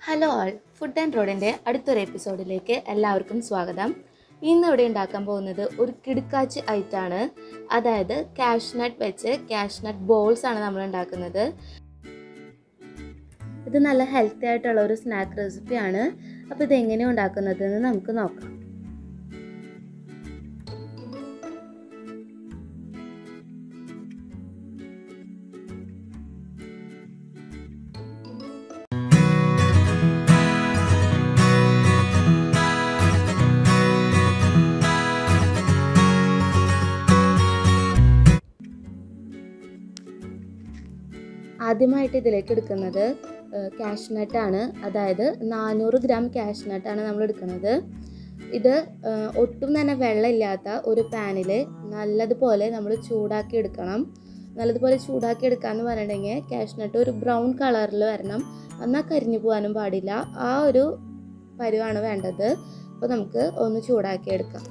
Hello all. Food and റോഡിന്റെ അടുത്തൊരു എപ്പിസോഡിലേക്ക് എല്ലാവർക്കും സ്വാഗതം. ഇന്ന് ഇവിടെ ഉണ്ടാക്കാൻ പോകുന്നത് ഒരു കിടുക്കാച്ച് ഐറ്റാണ് അതായത് കാഷ്നട്ട് വെച്ച് കാഷ്നട്ട് ബോൾസ് ആണ് നമ്മൾ ഉണ്ടാക്കുന്നത്. ഇത് നല്ല ഹെൽത്തി ആയിട്ടുള്ള ഒരു സ്നാക്ക് റെസിപ്പിയാണ് അപ്പോൾ ഇത് എങ്ങനെയാണ് ഉണ്ടാക്കുന്നതെന്ന് നമുക്ക് നോക്കാം. ആദ്യമായിട്ട് ഇതിലേക്ക് എടുക്കുന്നത് കാഷ്നട്ടാണ് അതായത് നാനൂറ് ഗ്രാം കാഷ്നട്ടാണ് നമ്മൾ എടുക്കുന്നത്. ഇത് ഒട്ടും തന്നെ വെള്ളമില്ലാത്ത ഒരു പാനിൽ നല്ലതുപോലെ നമ്മൾ ചൂടാക്കി എടുക്കണം. നല്ലതുപോലെ ചൂടാക്കി എടുക്കാന്ന് പറഞ്ഞിട്ടുണ്ടെങ്കിൽ കാഷ്നട്ട് ഒരു ബ്രൗൺ കളറിൽ വരണം. എന്നാൽ കരിഞ്ഞു പോകാനും പാടില്ല. ആ ഒരു പരുവാണ് വേണ്ടത്. അപ്പോൾ നമുക്ക് ഒന്ന് ചൂടാക്കി എടുക്കാം.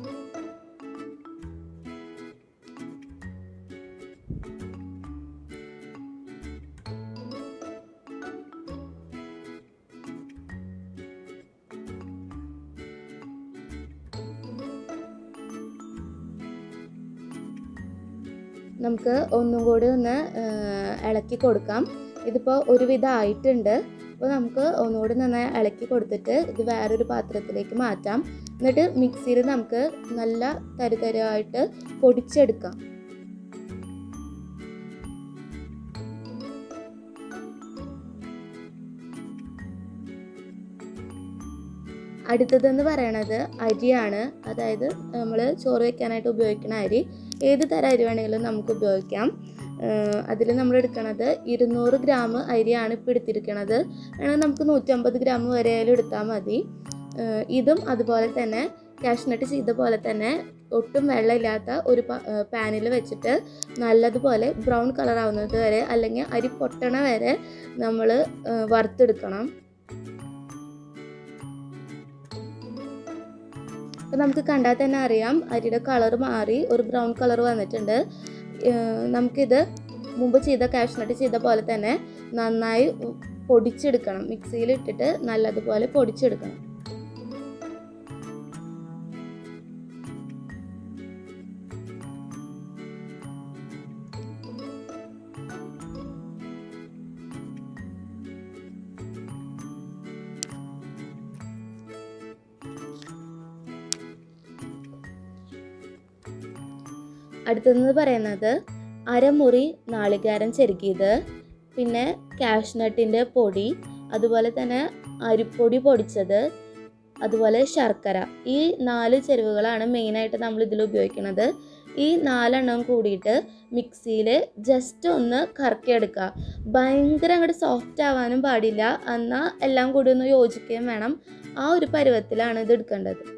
നമുക്ക് ഒന്നും കൂടി ഒന്ന് ഇളക്കി കൊടുക്കാം. ഇതിപ്പോൾ ഒരുവിധം ആയിട്ടുണ്ട്. അപ്പോൾ നമുക്ക് ഒന്നുകൂടി നന്നായി ഇളക്കി കൊടുത്തിട്ട് ഇത് വേറൊരു പാത്രത്തിലേക്ക് മാറ്റാം. എന്നിട്ട് മിക്സിയിൽ നമുക്ക് നല്ല തരിതരമായിട്ട് പൊടിച്ചെടുക്കാം. അടുത്തതെന്ന് പറയണത് അരിയാണ്. അതായത് നമ്മൾ ചോറ് വയ്ക്കാനായിട്ട് ഉപയോഗിക്കുന്ന അരി. ഏത് തരം അരി വേണമെങ്കിലും നമുക്ക് ഉപയോഗിക്കാം. അതിൽ നമ്മൾ എടുക്കണത് ഇരുന്നൂറ് ഗ്രാം അരിയാണ് ഇപ്പോൾ എടുത്തിരിക്കണത്. വേണമെങ്കിൽ നമുക്ക് നൂറ്റമ്പത് ഗ്രാം വരെ ആയാലും എടുത്താൽ മതി ഇതും അതുപോലെ തന്നെ കാഷ്നട്ട് ചെയ്ത പോലെ തന്നെ ഒട്ടും വെള്ളമില്ലാത്ത ഒരു പാനിൽ വെച്ചിട്ട് നല്ലതുപോലെ ബ്രൗൺ കളർ ആവുന്നത് വരെ അല്ലെങ്കിൽ അരി പൊട്ടണ വരെ നമ്മൾ വറുത്തെടുക്കണം. അപ്പോൾ നമുക്ക് കണ്ടാൽ തന്നെ അറിയാം അരിയുടെ കളർ മാറി ഒരു ബ്രൗൺ കളർ വന്നിട്ടുണ്ട്. നമുക്കിത് മുമ്പ് ചെയ്ത കാഷ്നട്ട് ചെയ്ത പോലെ തന്നെ നന്നായി പൊടിച്ചെടുക്കണം. മിക്സിയിൽ ഇട്ടിട്ട് നല്ലതുപോലെ പൊടിച്ചെടുക്കണം. അടുത്തതെന്ന് പറയുന്നത് അരമുറി നാളികേരം ചെരുക്കിയത് പിന്നെ കാഷ്നട്ടിന്റെ പൊടി അതുപോലെ തന്നെ അരിപ്പൊടി പൊടിച്ചത് അതുപോലെ ശർക്കര. ഈ നാല് ചേരുവകളാണ് മെയിനായിട്ട് നമ്മൾ ഇതിൽ ഉപയോഗിക്കുന്നത്. ഈ നാലെണ്ണം കൂടിയിട്ട് മിക്സിയിൽ ജസ്റ്റ് ഒന്ന് കറക്കിയെടുക്കുക. ഭയങ്കര അങ്ങോട്ട് സോഫ്റ്റ് ആവാനും പാടില്ല. എന്നാൽ എല്ലാം കൂടി ഒന്ന് യോജിക്കുകയും വേണം. ആ ഒരു പരുവത്തിലാണ് ഇത് എടുക്കേണ്ടത്.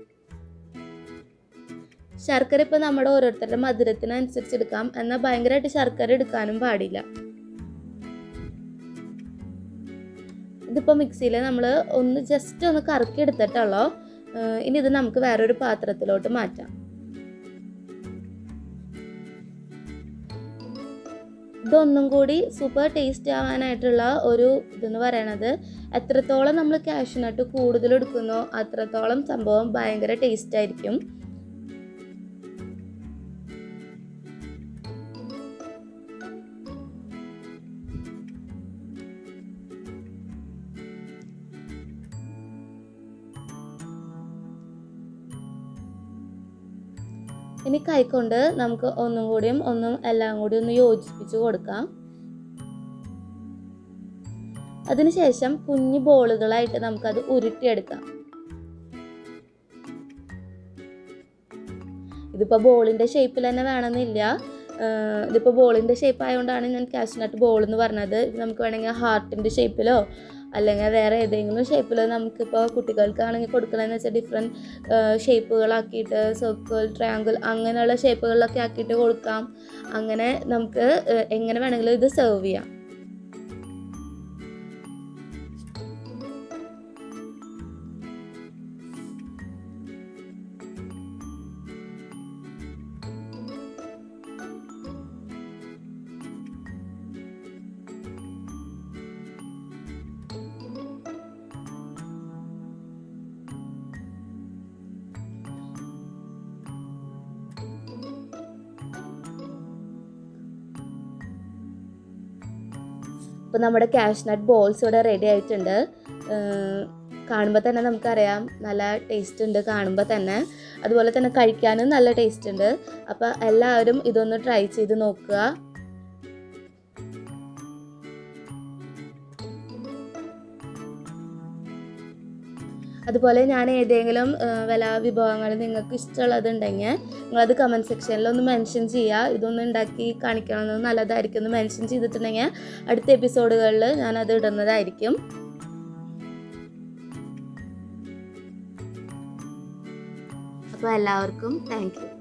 ശർക്കര ഇപ്പം നമ്മുടെ ഓരോരുത്തരുടെ മധുരത്തിനനുസരിച്ച് എടുക്കാം. എന്നാൽ ഭയങ്കരമായിട്ട് ശർക്കര എടുക്കാനും പാടില്ല. ഇതിപ്പോൾ മിക്സിയിൽ നമ്മൾ ഒന്ന് ജസ്റ്റ് ഒന്ന് കറക്കി എടുത്തിട്ടുള്ളോ? ഇനി ഇത് നമുക്ക് വേറൊരു പാത്രത്തിലോട്ട് മാറ്റാം. ഇതൊന്നും കൂടി സൂപ്പർ ടേസ്റ്റ് ആവാനായിട്ടുള്ള ഒരു ഇതെന്ന് പറയണത് എത്രത്തോളം നമ്മൾ കാഷ്നട്ട് കൂടുതൽ എടുക്കുന്നോ അത്രത്തോളം സംഭവം ഭയങ്കര ടേസ്റ്റ് ആയിരിക്കും. ഇനി കൈക്കൊണ്ട് നമുക്ക് ഒന്നും കൂടിയും ഒന്നും എല്ലാം കൂടി ഒന്ന് യോജിപ്പിച്ച് കൊടുക്കാം. അതിനുശേഷം കുഞ്ഞു ബോളുകളായിട്ട് നമുക്കത് ഉരുട്ടിയെടുക്കാം. ഇതിപ്പോൾ ബോളിന്റെ ഷേപ്പിൽ തന്നെ വേണമെന്നില്ല. ഇതിപ്പോൾ ബോളിന്റെ ഷേപ്പ് ആയതുകൊണ്ടാണ് ഞാൻ കാഷ്നട്ട് ബോൾ എന്ന് പറഞ്ഞത്. നമുക്ക് വേണമെങ്കിൽ ഹാർട്ടിന്റെ ഷേപ്പിലോ അല്ലെങ്കിൽ വേറെ ഏതെങ്കിലും ഷേപ്പിൽ നമുക്കിപ്പോൾ കുട്ടികൾക്കാണെങ്കിൽ കൊടുക്കണമെന്ന് വെച്ചാൽ ഡിഫറെന്റ് ഷേപ്പുകളാക്കിയിട്ട് സർക്കിൾ ട്രയാങ്കിൾ അങ്ങനെയുള്ള ഷേപ്പുകളിലൊക്കെ ആക്കിയിട്ട് കൊടുക്കാം. അങ്ങനെ നമുക്ക് എങ്ങനെ വേണമെങ്കിലും ഇത് സെർവ് ചെയ്യാം. ഇപ്പോൾ നമ്മുടെ കാഷ്നട്ട് ബോൾസ് ഇവിടെ റെഡി ആയിട്ടുണ്ട്. കാണുമ്പോൾ തന്നെ നമുക്കറിയാം നല്ല ടേസ്റ്റ് ഉണ്ട് കാണുമ്പോൾ തന്നെ. അതുപോലെ തന്നെ കഴിക്കാനും നല്ല ടേസ്റ്റ് ഉണ്ട്. അപ്പോൾ എല്ലാവരും ഇതൊന്ന് ട്രൈ ചെയ്ത് നോക്കുക. അതുപോലെ ഞാൻ ഏതെങ്കിലും വില വിഭവങ്ങൾ നിങ്ങൾക്ക് ഇഷ്ടമുള്ളതുണ്ടെങ്കിൽ നിങ്ങളത് കമന്റ് സെക്ഷനിൽ ഒന്ന് മെൻഷൻ ചെയ്യുക. ഇതൊന്ന് ഉണ്ടാക്കി കാണിക്കണമെന്ന് നല്ലതായിരിക്കും എന്ന് മെൻഷൻ ചെയ്തിട്ടുണ്ടെങ്കിൽ അടുത്ത എപ്പിസോഡുകളിൽ ഞാനത് ഇടുന്നതായിരിക്കും. അപ്പോൾ എല്ലാവർക്കും താങ്ക് യു